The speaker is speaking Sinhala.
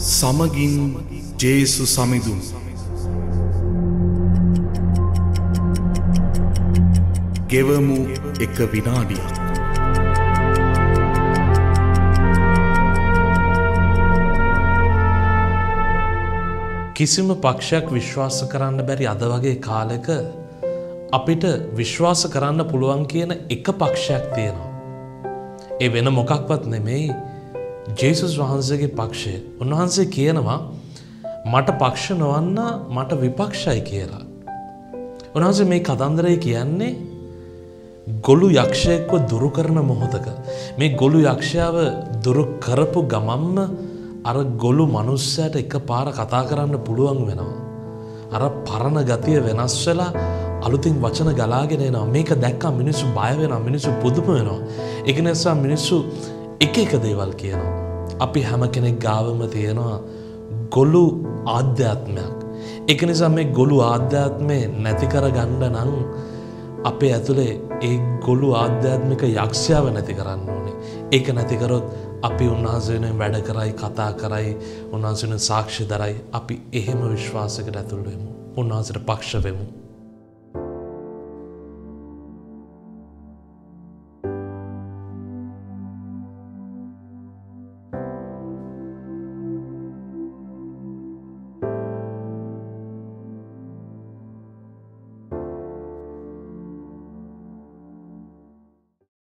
සමගින් ජේසු සමිඳුන්. ගෙවමු එක විනාඩියක්. කිසිම පක්ෂයක් විශ්වාස කරන්න බැරි අද වගේ කාලෙක අපිට විශ්වාස කරන්න පුළුවන් කියන එක පක්ෂයක් තියෙනවා. ඒ වෙන මොකක්වත් නෙමෙයි. ජේසුස් වහන්සේගේ පක්ෂය. උන්වහන්සේ කියනවා මට පක්ෂ නොවන්න මට විපක්ෂයි කියලා. උන්වහන්සේ මේ කතන්දරය කියන්නේ ගොලු යක්ෂයෙක්ව දුරු කරන මොහොතක. මේ ගොලු යක්ෂයාව දුරු කරපු ගමම්ම අර ගොලු මනුස්සයට එක පාර කතා කරන්න පුළුවන් වෙනවා. අර පරණ ගතිය වෙනස් වෙලා අලුතින් වචන ගලාගෙන එනවා මේක දැක්කා මිනිස්සු බය වෙනවා මිනිස්සු පුදුම වෙනවා. ඒක නිසා මිනිස්සු එක එක දේවල් කියනවා. අපි හැම කෙනෙක් ගාවම තියෙනවා ගොලු ආධ්‍යාත්මයක්. එක නිසා මේ ගොලු ආධ්‍යාත්මය නැති කර ගණ්ඩ නං අපේ ඇතුළේ ඒ ගොලු ආධ්‍යාත්මික යක්ෂයාව නැති කරන්න ඕනේ. ඒක නැතිකරොත් අපි උන්වහන්සේන වැඩ කරයි කතා කරයි උන්වහන්සන සාක්ෂි දරයි අපි එහෙම විශ්වාසකට ඇතුළුවමු. උන්වහන්සට පක්ෂවෙමු.